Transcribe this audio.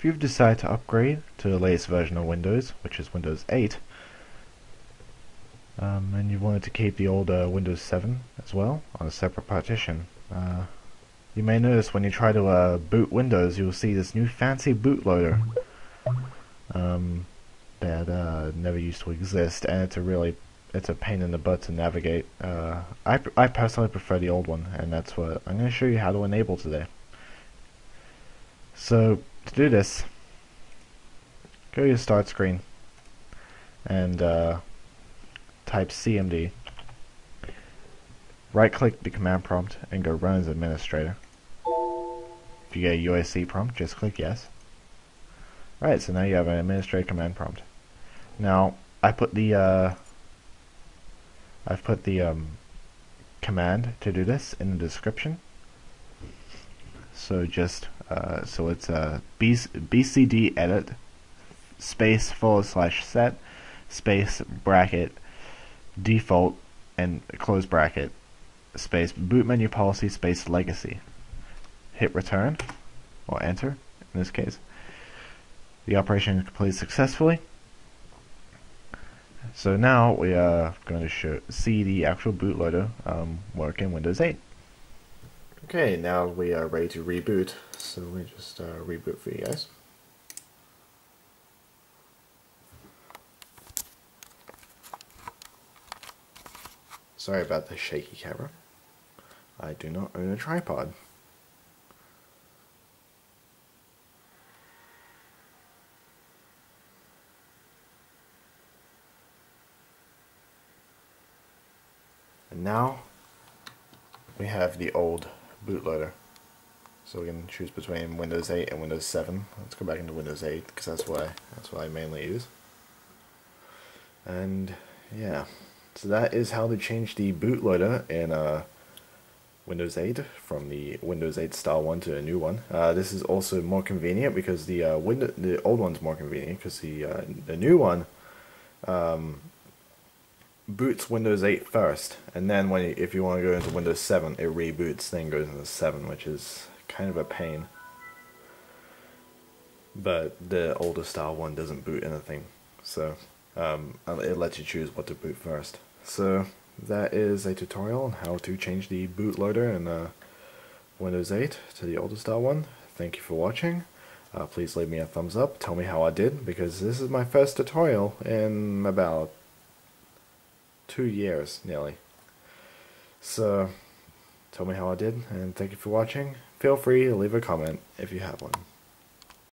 If you've decided to upgrade to the latest version of Windows, which is Windows 8, um, and you wanted to keep the older Windows 7 as well on a separate partition, uh, you may notice when you try to uh, boot Windows, you'll see this new fancy bootloader um, that uh, never used to exist, and it's a really it's a pain in the butt to navigate. Uh, I, I personally prefer the old one, and that's what I'm going to show you how to enable today. So, to do this, go to your start screen, and uh, type CMD. Right click the command prompt and go run as administrator. If you get a UAC prompt, just click yes. Right, so now you have an administrator command prompt. Now, I put the uh, I've put the um, command to do this in the description. So just uh, so it's a uh, bcd edit space forward slash set space bracket default and close bracket space boot menu policy space legacy. Hit return or enter in this case. The operation completed successfully. So now we are going to show, see the actual bootloader um, work in Windows 8. Okay, now we are ready to reboot. So we just uh, reboot for you guys. Sorry about the shaky camera. I do not own a tripod. And now we have the old bootloader. So we can choose between Windows 8 and Windows 7. Let's go back into Windows 8 because that's what I, that's what I mainly use. And yeah. So that is how to change the bootloader in uh, Windows 8 from the Windows 8 style one to a new one. Uh, this is also more convenient because the uh, window the old one's more convenient because the uh, the new one um, boots Windows 8 first, and then when you, if you want to go into Windows 7, it reboots, then goes into 7, which is kind of a pain. But the older style one doesn't boot anything, so um, it lets you choose what to boot first. So that is a tutorial on how to change the bootloader in uh, Windows 8 to the older style one. Thank you for watching. Uh, please leave me a thumbs up, tell me how I did, because this is my first tutorial in about two years, nearly. So, tell me how I did, and thank you for watching. Feel free to leave a comment if you have one.